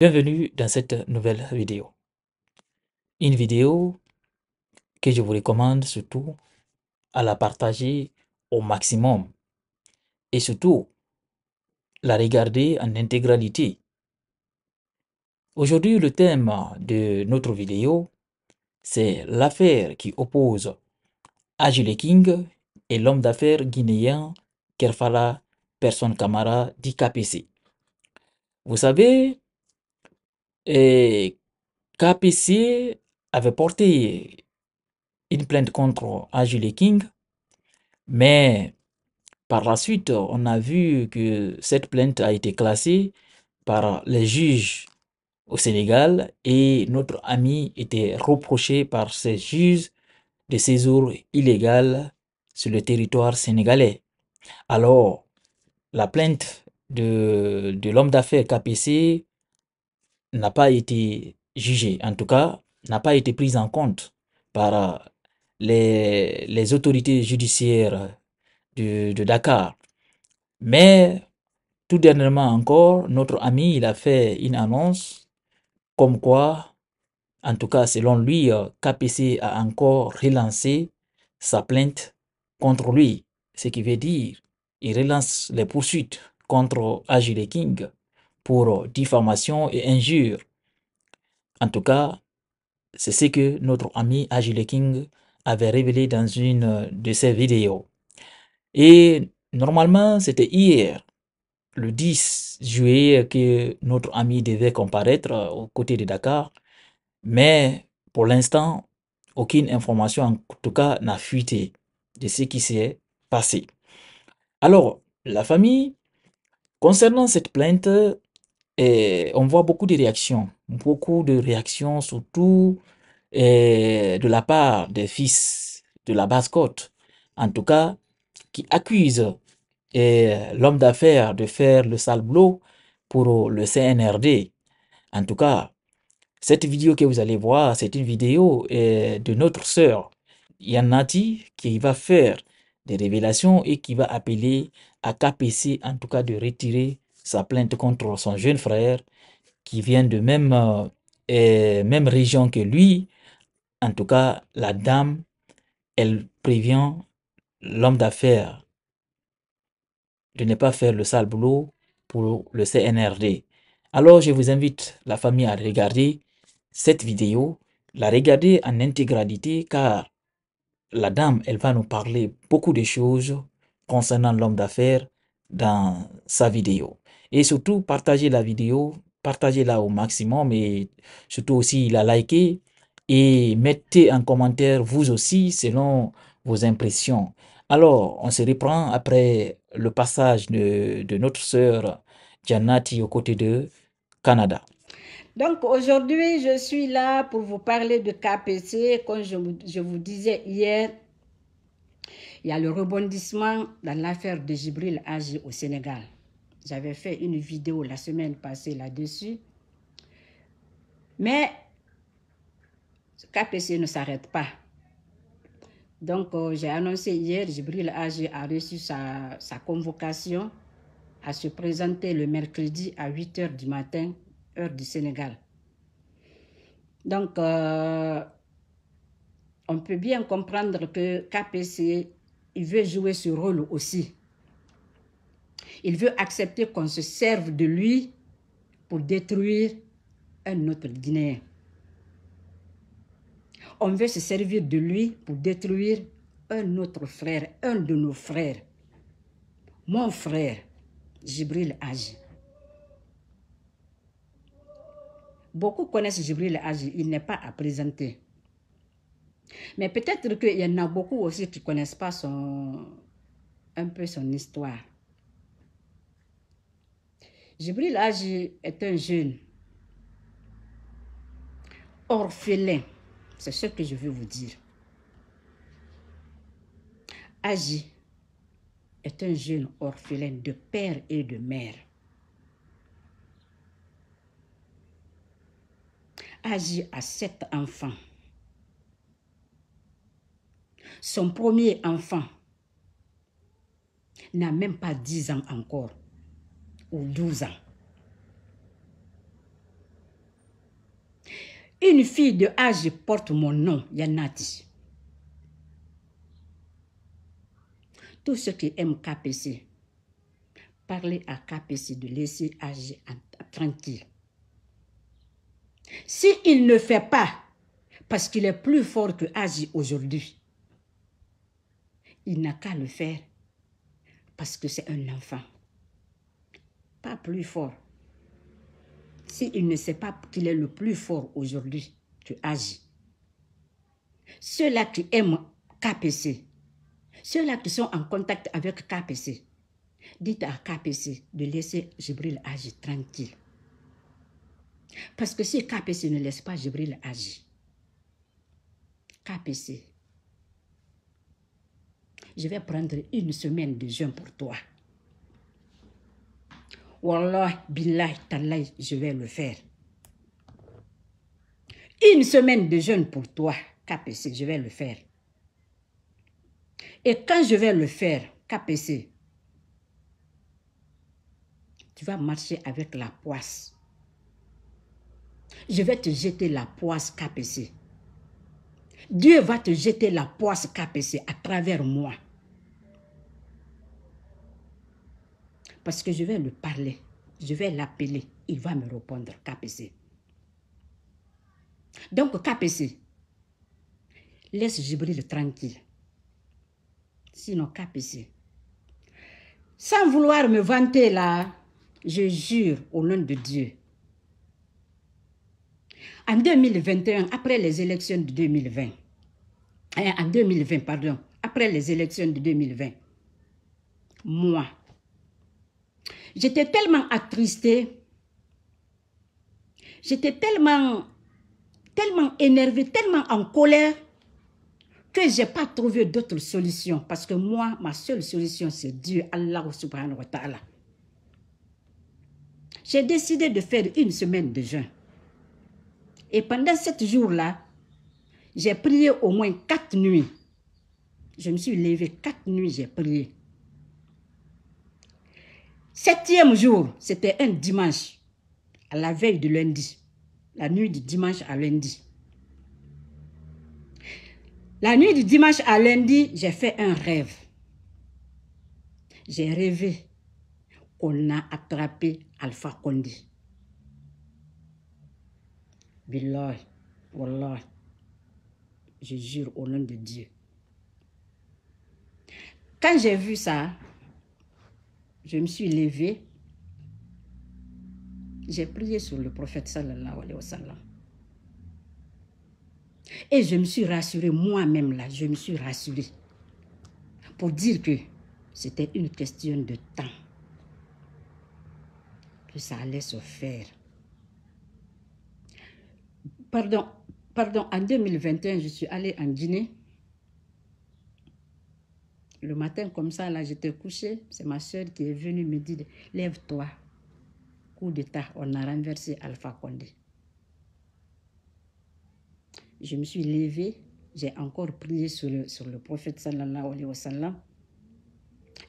Bienvenue dans cette nouvelle vidéo. Une vidéo que je vous recommande surtout à la partager au maximum et surtout la regarder en intégralité. Aujourd'hui, le thème de notre vidéo, c'est l'affaire qui oppose Agile King et l'homme d'affaires guinéen Kerfala Person Kamara d'IKPC. Vous savez, et KPC avait porté une plainte contre Agile King, mais par la suite, on a vu que cette plainte a été classée par les juges au Sénégal et notre ami était reproché par ces juges de séjour illégal sur le territoire sénégalais. Alors, la plainte de, de l'homme d'affaires KPC n'a pas été jugée, en tout cas, n'a pas été prise en compte par les, les autorités judiciaires de, Dakar. Mais tout dernièrement encore, notre ami, il a fait une annonce comme quoi, en tout cas selon lui, KPC a encore relancé sa plainte contre lui. Ce qui veut dire, il relance les poursuites contre Agile King pour diffamation et injure. En tout cas, c'est ce que notre ami Agile King avait révélé dans une de ses vidéos. Et normalement, c'était hier, le 10 juillet, que notre ami devait comparaître aux côtés de Dakar. Mais pour l'instant, aucune information, en tout cas, n'a fuité de ce qui s'est passé. Alors, la famille, concernant cette plainte, et on voit beaucoup de réactions, beaucoup de réactions, surtout et de la part des fils de la basse-côte, en tout cas, qui accusent l'homme d'affaires de faire le sale boulot pour le CNRD. En tout cas, cette vidéo que vous allez voir, c'est une vidéo de notre sœur Yanati qui va faire des révélations et qui va appeler à KPC, en tout cas, de retirer sa plainte contre son jeune frère qui vient de même, euh, même région que lui. En tout cas, la dame, elle prévient l'homme d'affaires de ne pas faire le sale boulot pour le CNRD. Alors, je vous invite, la famille, à regarder cette vidéo, la regarder en intégralité, car la dame, elle va nous parler beaucoup de choses concernant l'homme d'affaires dans sa vidéo. Et surtout, partagez la vidéo, partagez-la au maximum et surtout aussi la liker et mettez en commentaire vous aussi selon vos impressions. Alors, on se reprend après le passage de, notre sœur Janati aux côtés de Canada. Donc aujourd'hui, je suis là pour vous parler de KPC. Comme je, je vous disais hier, il y a le rebondissement dans l'affaire de Gibril Agi au Sénégal. J'avais fait une vidéo la semaine passée là-dessus. Mais KPC ne s'arrête pas. Donc, euh, j'ai annoncé hier, Jibril Agi a reçu sa, convocation à se présenter le mercredi à 8 h du matin, heure du Sénégal. Donc, euh, on peut bien comprendre que KPC, il veut jouer ce rôle aussi. Il veut accepter qu'on se serve de lui pour détruire un autre Guinéen. On veut se servir de lui pour détruire un autre frère, un de nos frères. Mon frère, Jibril Agi. Beaucoup connaissent Jibril Agi, il n'est pas à présenter. Mais peut-être qu'il y en a beaucoup aussi qui ne connaissent pas son, un peu son histoire. Jibril Agi est un jeune orphelin. C'est ce que je veux vous dire. Agi est un jeune orphelin de père et de mère. Agi a sept enfants. Son premier enfant n'a même pas dix ans encore ou 12 ans. Une fille de âge porte mon nom, Yanati. Tous ceux qui aiment KPC, parlez à KPC de laisser agir tranquille. S'il ne fait pas, parce qu'il est plus fort que Agi aujourd'hui, il n'a qu'à le faire parce que c'est un enfant. Pas plus fort. S'il ne sait pas qu'il est le plus fort aujourd'hui que Agi. Ceux-là qui aiment KPC, ceux-là qui sont en contact avec KPC, dites à KPC de laisser Jibril agir tranquille. Parce que si KPC ne laisse pas Jibril agir, KPC, je vais prendre une semaine de jeûne pour toi. Wallah, billah, tallah, je vais le faire. Une semaine de jeûne pour toi, KPC, je vais le faire. Et quand je vais le faire, KPC, tu vas marcher avec la poisse. Je vais te jeter la poisse KPC. Dieu va te jeter la poisse KPC à travers moi. Parce que je vais lui parler. Je vais l'appeler. Il va me répondre KPC. Donc KPC, laisse Jibril tranquille. Sinon KPC. Sans vouloir me vanter là, je jure au nom de Dieu. En 2021, après les élections de 2020, hein, en 2020, pardon, après les élections de 2020, moi, j'étais tellement attristée, j'étais tellement, tellement énervée, tellement en colère, que je n'ai pas trouvé d'autre solution. Parce que moi, ma seule solution, c'est Dieu, Allah subhanahu wa ta'ala j'ai décidé de faire une semaine de jeûne. Et pendant sept jours-là, j'ai prié au moins quatre nuits. Je me suis levée quatre nuits, j'ai prié. Septième jour, c'était un dimanche, à la veille de lundi, la nuit du dimanche à lundi. La nuit du dimanche à lundi, j'ai fait un rêve. J'ai rêvé qu'on a attrapé Alpha Condé. Billah, Wallah, je jure au nom de Dieu. Quand j'ai vu ça, je me suis levée, j'ai prié sur le prophète sallallahu alayhi wa sallam. Et je me suis rassurée moi-même là, je me suis rassurée pour dire que c'était une question de temps que ça allait se faire. Pardon, pardon, en 2021, je suis allée en Guinée. Le matin, comme ça, là, j'étais couchée. C'est ma soeur qui est venue me dire Lève-toi. Coup d'état, on a renversé Alpha Condé. Je me suis levée. J'ai encore prié sur le, sur le prophète sallallahu alayhi wa.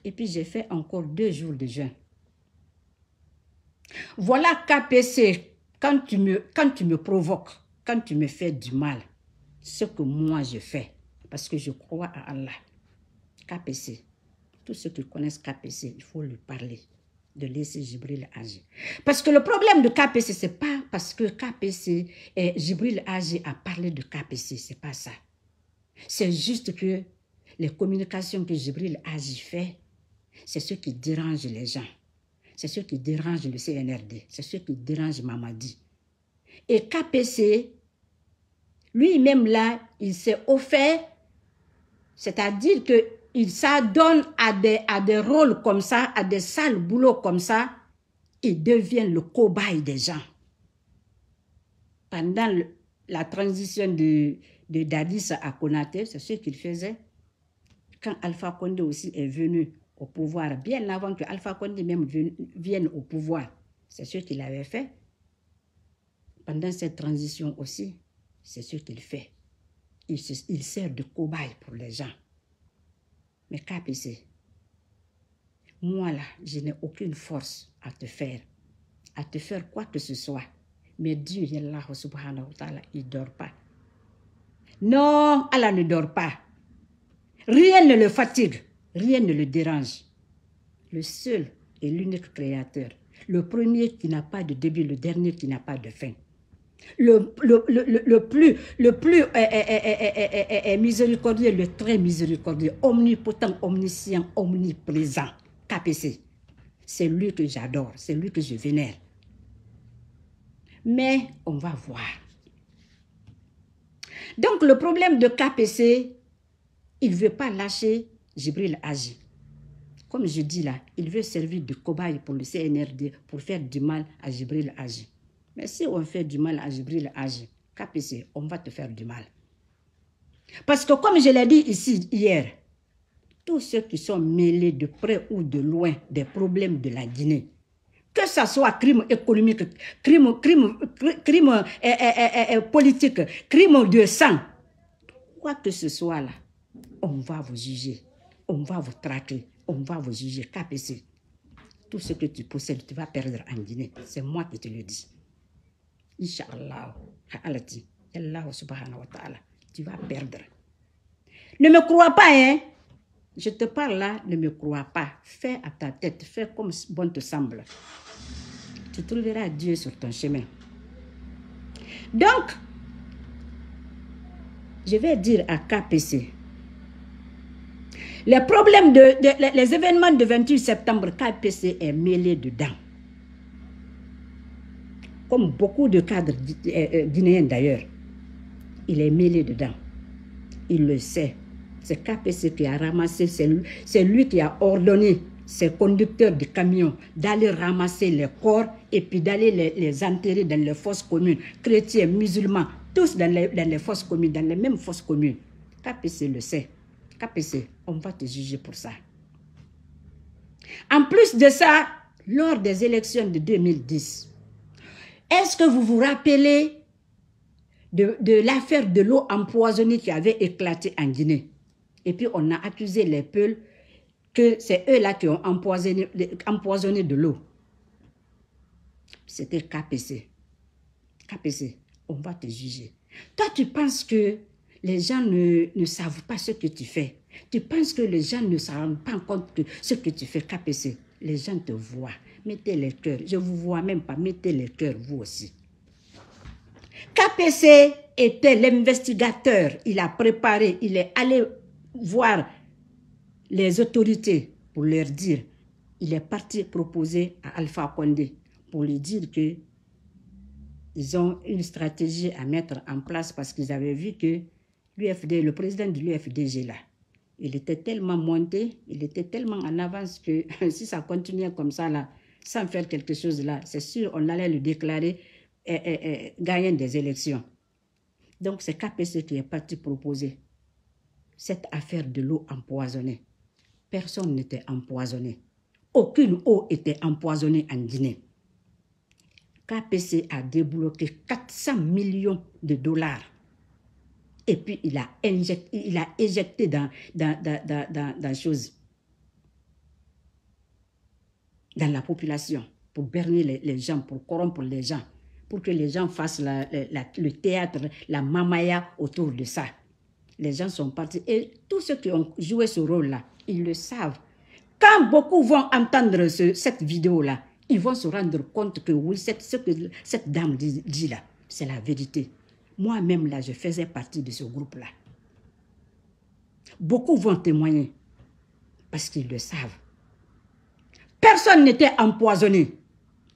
Et puis j'ai fait encore deux jours de jeûne. Voilà KPC, quand tu, me, quand tu me provoques, quand tu me fais du mal, ce que moi je fais, parce que je crois à Allah. KPC, tous ceux qui connaissent KPC, il faut lui parler, de laisser Jibril agir. Parce que le problème de KPC, ce n'est pas parce que KPC et Jibril agir a parlé de KPC, ce n'est pas ça. C'est juste que les communications que Jibril agit fait, c'est ce qui dérange les gens c'est ce qui dérange le CNRD, c'est ce qui dérange Mamadi. Et KPC, lui-même là, il s'est offert, c'est-à-dire qu'il s'adonne à des, à des rôles comme ça, à des sales boulots comme ça, il devient le cobaye des gens. Pendant la transition de, de Dadis à Konate, c'est ce qu'il faisait. Quand Alpha Condé aussi est venu au pouvoir, bien avant que Alpha Condé même vienne au pouvoir. C'est ce qu'il avait fait. Pendant cette transition aussi, c'est ce qu'il fait. Il, il, sert de cobaye pour les gens. Mais KPC, moi là, je n'ai aucune force à te faire, à te faire quoi que ce soit. Mais Dieu, Allah subhanahu wa ta'ala, il ne dort pas. Non, Allah ne dort pas. Rien ne le fatigue, rien ne le dérange. Le seul et l'unique créateur, le premier qui n'a pas de début, le dernier qui n'a pas de fin. Le, le, le, le plus, le plus miséricordieux, le très miséricordieux, omnipotent, omniscient, omniprésent, KPC. C'est lui que j'adore, c'est lui que je vénère. Mais on va voir. Donc le problème de KPC, il ne veut pas lâcher Jibril Agi. Comme je dis là, il veut servir de cobaye pour le CNRD pour faire du mal à Jibril Agi. Mais si on fait du mal à Jibril Agi, KPC, on va te faire du mal. Parce que comme je l'ai dit ici hier, tous ceux qui sont mêlés de près ou de loin des problèmes de la Guinée, que ce soit crime économique, crime, crime, crime eh, eh, eh, politique, crime de sang, quoi que ce soit là, on va vous juger, on va vous traquer, on va vous juger. KPC, tout ce que tu possèdes, tu vas perdre en Guinée. C'est moi qui te le dis. Inch'Allah, Allah subhanahu wa ta'ala, tu vas perdre. Ne me crois pas, hein? Je te parle là, ne me crois pas. Fais à ta tête, fais comme bon te semble. Tu trouveras Dieu sur ton chemin. Donc, je vais dire à KPC, les problèmes de, les événements de 28 septembre, KPC est mêlé dedans. Comme beaucoup de cadres euh, euh, guinéens d'ailleurs, il est mêlé dedans. Il le sait. C'est KPC qui a ramassé, c'est lui qui a ordonné ses conducteurs de camions d'aller ramasser les corps et puis d'aller les, enterrer dans les fosses communes, chrétiens, musulmans, tous dans les, dans les fosses communes, dans les mêmes fosses communes. KPC le sait. KPC, on va te juger pour ça. En plus de ça, lors des élections de 2010, est-ce que vous vous rappelez de, l'affaire de l'eau empoisonnée qui avait éclaté en Guinée? Et puis on a accusé les Peuls que c'est eux-là qui ont empoisonné, empoisonné de l'eau. C'était KPC. KPC, on va te juger. Toi, tu penses que les gens ne, ne savent pas ce que tu fais. Tu penses que les gens ne se rendent pas compte de ce que tu fais, KPC. Les gens te voient. Mettez les cœurs. Je ne vous vois même pas. Mettez les cœurs, vous aussi. KPC était l'investigateur. Il a préparé, il est allé voir les autorités pour leur dire, il est parti proposer à Alpha Condé pour lui dire que ils ont une stratégie à mettre en place parce qu'ils avaient vu que l'UFD, le président de l'UFDG là, il était tellement monté, il était tellement en avance que si ça continuait comme ça là, sans faire quelque chose là, c'est sûr on allait le déclarer eh, eh, eh, gagnant des élections. Donc c'est KPC qui est parti proposer cette affaire de l'eau empoisonnée. Personne n'était empoisonné. Aucune eau était empoisonnée en Guinée. KPC a débloqué 400 millions de dollars. Et puis, il a, injecté, il a éjecté dans, dans, dans, dans, dans, dans la population pour berner les, gens, pour corrompre les gens, pour que les gens fassent le théâtre, la mamaya autour de ça les gens sont partis. Et tous ceux qui ont joué ce rôle-là, ils le savent. Quand beaucoup vont entendre cette vidéo-là, ils vont se rendre compte que oui, ce que cette dame dit là, c'est la vérité. Moi-même, là, je faisais partie de ce groupe-là. Beaucoup vont témoigner parce qu'ils le savent. Personne n'était empoisonné.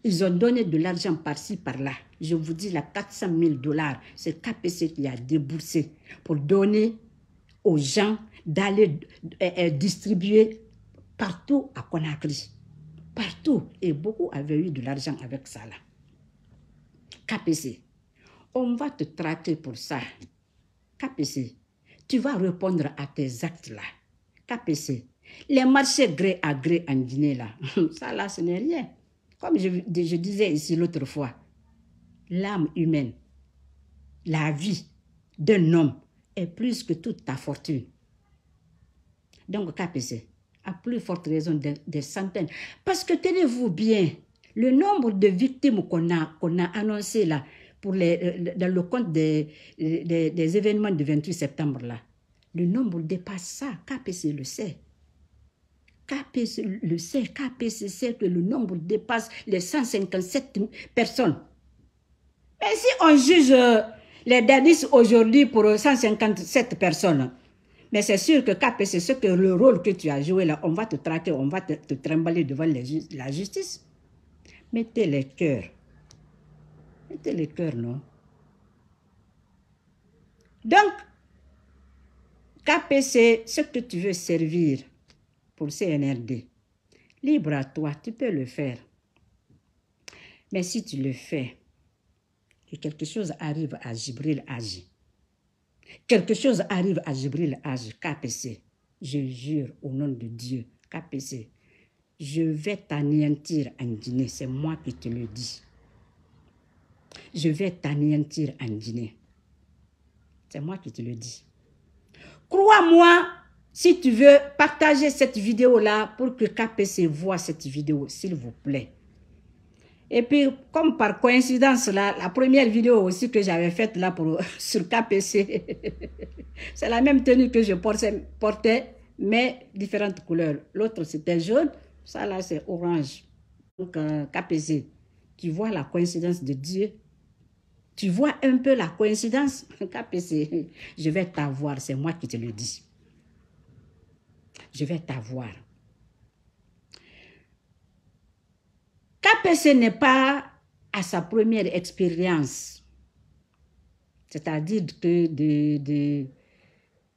Ils ont donné de l'argent par-ci, par-là. Je vous dis, la 400 000 dollars, c'est KPC qui a déboursé pour donner aux gens d'aller euh, euh, distribuer partout à Conakry. Partout. Et beaucoup avaient eu de l'argent avec ça là. KPC, on va te traquer pour ça. KPC, tu vas répondre à tes actes là. KPC, les marchés gré à gré en Guinée là, ça là, ce n'est rien. Comme je, disais ici l'autre fois, l'âme humaine, la vie d'un homme est plus que toute ta fortune. Donc, KPC, à plus forte raison des, centaines. Parce que tenez-vous bien, Le nombre de victimes qu'on a, qu'on a annoncé là, pour les, euh, dans le compte des, des, des événements du 28 septembre là, le nombre dépasse ça. KPC le sait. KPC le sait. KPC sait que le nombre dépasse les 157 personnes. Mais si on juge euh, les dadis aujourd'hui pour 157 personnes, mais c'est sûr que KPC, ce que le rôle que tu as joué là, on va te traquer, on va te, te trimballer devant la justice. Mettez les cœurs. Mettez les cœurs, non? Donc, KPC, ce que tu veux servir pour CNRD, libre à toi, tu peux le faire. Mais si tu le fais, que quelque chose arrive à Jibril Agi, quelque chose arrive à Jibril Agi, KPC, je jure au nom de Dieu, KPC, je vais t'anéantir en Guinée, c'est moi qui te le dis. Je vais t'anéantir en Guinée. C'est moi qui te le dis. Crois-moi, si tu veux partager cette vidéo-là pour que KPC voit cette vidéo, s'il vous plaît. Et puis, comme par coïncidence, là, la première vidéo aussi que j'avais faite là pour, sur KPC, c'est la même tenue que je portais, mais différentes couleurs. L'autre, c'était jaune, ça là, c'est orange. Donc, euh, KPC, tu vois la coïncidence de Dieu tu vois un peu la coïncidence? KPC, je vais t'avoir, c'est moi qui te le dis. Je vais t'avoir. KPC n'est pas à sa première expérience, c'est-à-dire de,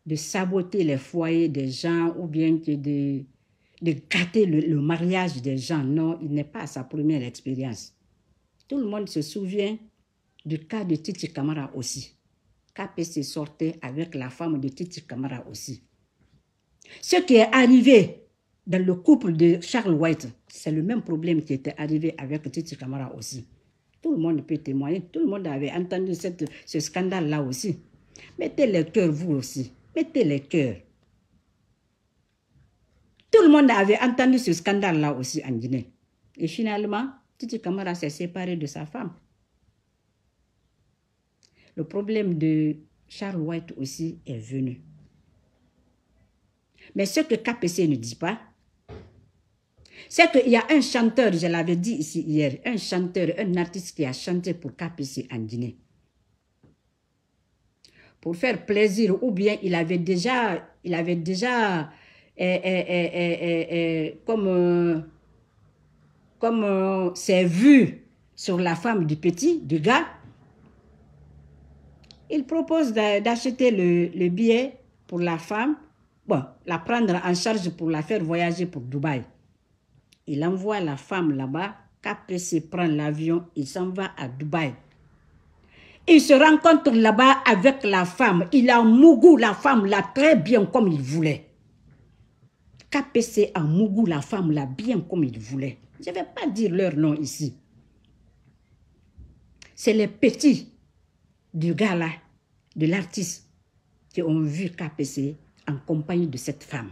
de, saboter les foyers des gens ou bien que de, de gâter le, le mariage des gens. Non, il n'est pas à sa première expérience. Tout le monde se souvient du cas de Titi Kamara aussi. KPC sortait avec la femme de Titi Kamara aussi. Ce qui est arrivé dans le couple de Charles White, c'est le même problème qui était arrivé avec Titi Kamara aussi. Tout le monde peut témoigner, tout le monde avait entendu cette, ce scandale-là aussi. Mettez les cœurs, vous aussi. Mettez les cœurs. Tout le monde avait entendu ce scandale-là aussi en Guinée. Et finalement, Titi Kamara s'est séparé de sa femme. Le problème de Charles White aussi est venu. Mais ce que KPC ne dit pas, c'est qu'il y a un chanteur, je l'avais dit ici hier, un chanteur, un artiste qui a chanté pour KPC en Guinée. Pour faire plaisir, ou bien il avait déjà, il avait déjà, eh, eh, eh, comme, comme c'est vu sur la femme du petit, du gars, il propose d'acheter le, le, billet pour la femme, bon, la prendre en charge pour la faire voyager pour Dubaï. Il envoie la femme là-bas, KPC prend l'avion, il s'en va à Dubaï. Il se rencontre là-bas avec la femme. Il a mougou la femme là très bien comme il voulait. KPC a mougou la femme là bien comme il voulait. Je ne vais pas dire leur nom ici. C'est les petits du gars là, de l'artiste, qui ont vu KPC en compagnie de cette femme.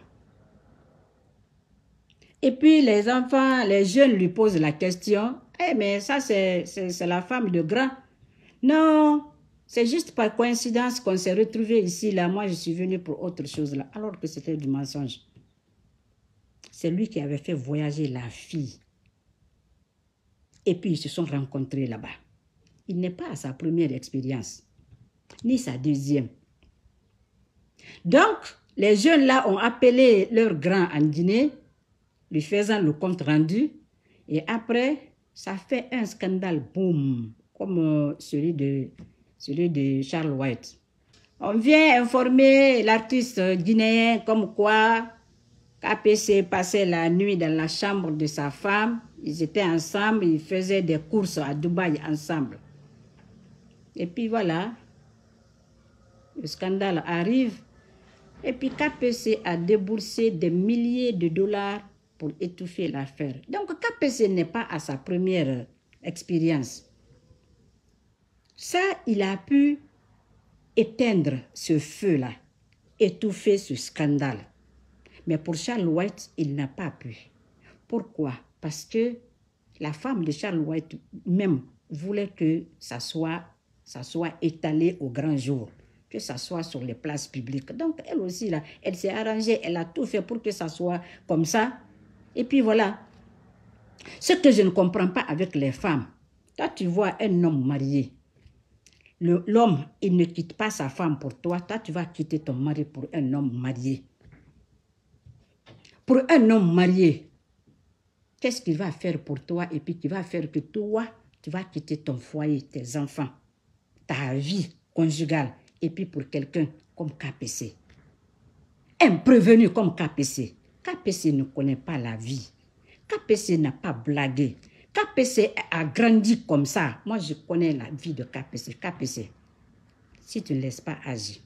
Et puis les enfants, les jeunes lui posent la question, eh mais ça c'est la femme de grand. Non, c'est juste par coïncidence qu'on s'est retrouvé ici, là. Moi, je suis venu pour autre chose, là, alors que c'était du mensonge. C'est lui qui avait fait voyager la fille. Et puis, ils se sont rencontrés là-bas. Il n'est pas à sa première expérience, ni sa deuxième. Donc, les jeunes là ont appelé leur grand en Guinée, lui faisant le compte rendu, et après, ça fait un scandale, boum, comme euh, celui de, celui de Charles White. On vient informer l'artiste guinéen comme quoi KPC passait la nuit dans la chambre de sa femme. Ils étaient ensemble, ils faisaient des courses à Dubaï ensemble. Et puis voilà, le scandale arrive. Et puis KPC a déboursé des milliers de dollars pour étouffer l'affaire. Donc KPC n'est pas à sa première expérience. Ça, il a pu éteindre ce feu-là, étouffer ce scandale. Mais pour Charles White, il n'a pas pu. Pourquoi? Parce que La femme de Charles White même voulait que ça soit, ça soit étalé au grand jour, que ça soit sur les places publiques. Donc elle aussi, là, elle s'est arrangée, elle a tout fait pour que ça soit comme ça. Et puis voilà. Ce que je ne comprends pas avec les femmes, toi tu vois un homme marié, l'homme, il ne quitte pas sa femme pour toi, toi tu vas quitter ton mari pour un homme marié. Pour un homme marié, qu'est-ce qu'il va faire pour toi et puis qui va faire que toi, tu vas quitter ton foyer, tes enfants, ta vie conjugale et puis pour quelqu'un comme KPC. Un prévenu comme KPC. KPC ne connaît pas la vie. KPC n'a pas blagué. KPC a grandi comme ça. Moi, je connais la vie de KPC. KPC, si tu ne laisses pas agir.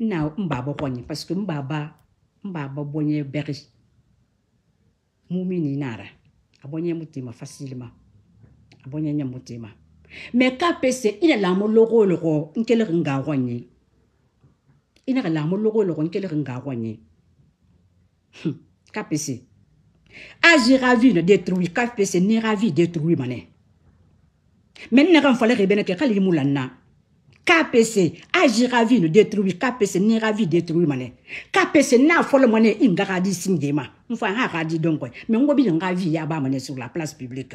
Na mbaba parce que mbaba mbaba bonye beri mumini nara mutima facilement abonyanya modima me kape se e ne lamo logo e lego nke le reng ka gonye e ne re lamo logo e lego nke le reng ka gonye kape se a je ravi ne détruit kape se ne ravi détruit mane me nne ga mfale re bene ke ka le mola nna KPC, Agiravi ne détruit, KPC ne ravi détruit mané. KPC n'a folle mané, il n'a radi singema. Enfin, a radi donc, mais on va bien ravi yaba mané sur la place publique.